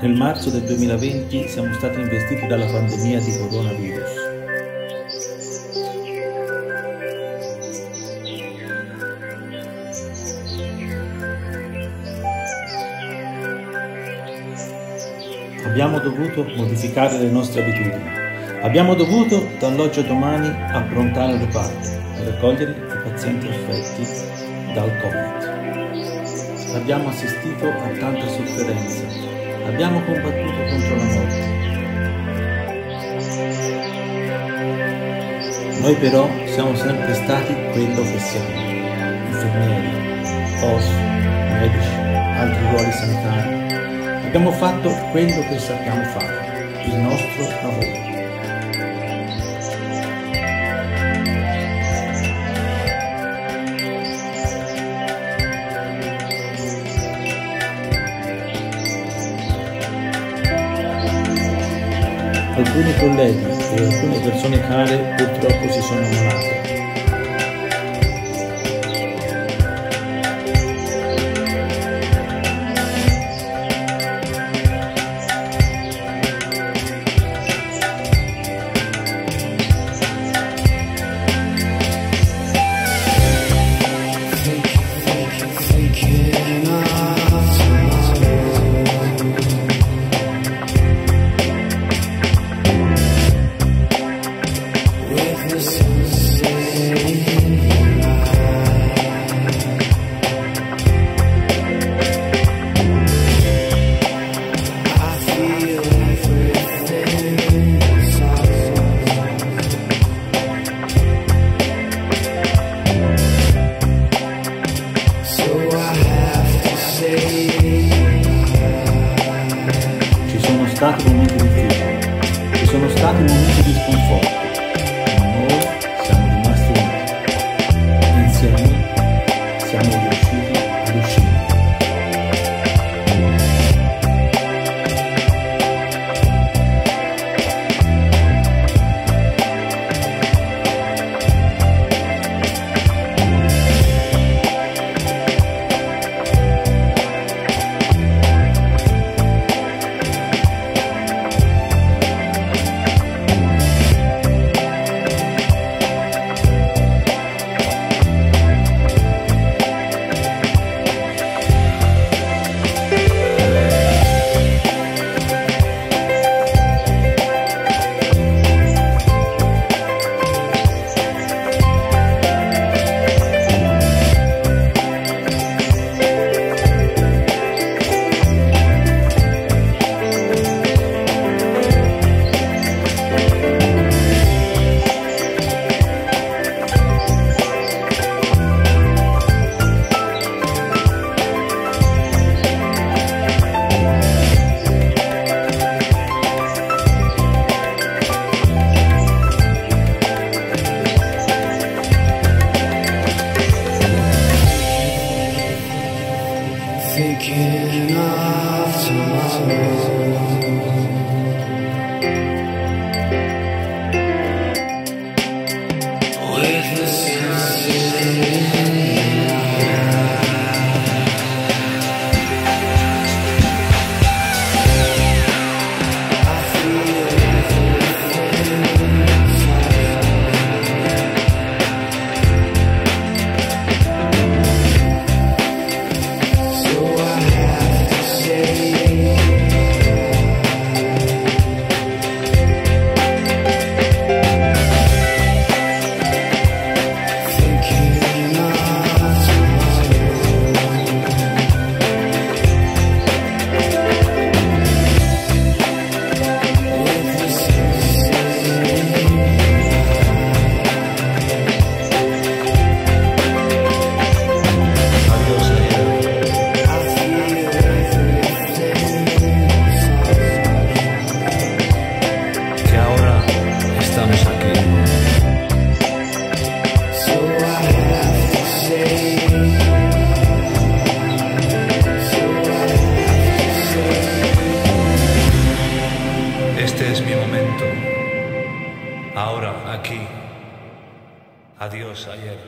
Nel marzo del 2020 siamo stati investiti dalla pandemia di coronavirus. Abbiamo dovuto modificare le nostre abitudini. Abbiamo dovuto dall'oggi a domani approntare il reparto per accogliere i pazienti affetti dal Covid. Abbiamo assistito a tanta sofferenza, abbiamo combattuto contro la morte. Noi però siamo sempre stati quello che siamo, infermieri, OS, medici, altri ruoli sanitari. Abbiamo fatto quello che sappiamo fare, il nostro lavoro. Alcuni colleghi e alcune persone care purtroppo si sono ammalate. Stati momenti difficili, ci sono stati momenti di sconforto, Thinking of tomorrow. Adiós ayer.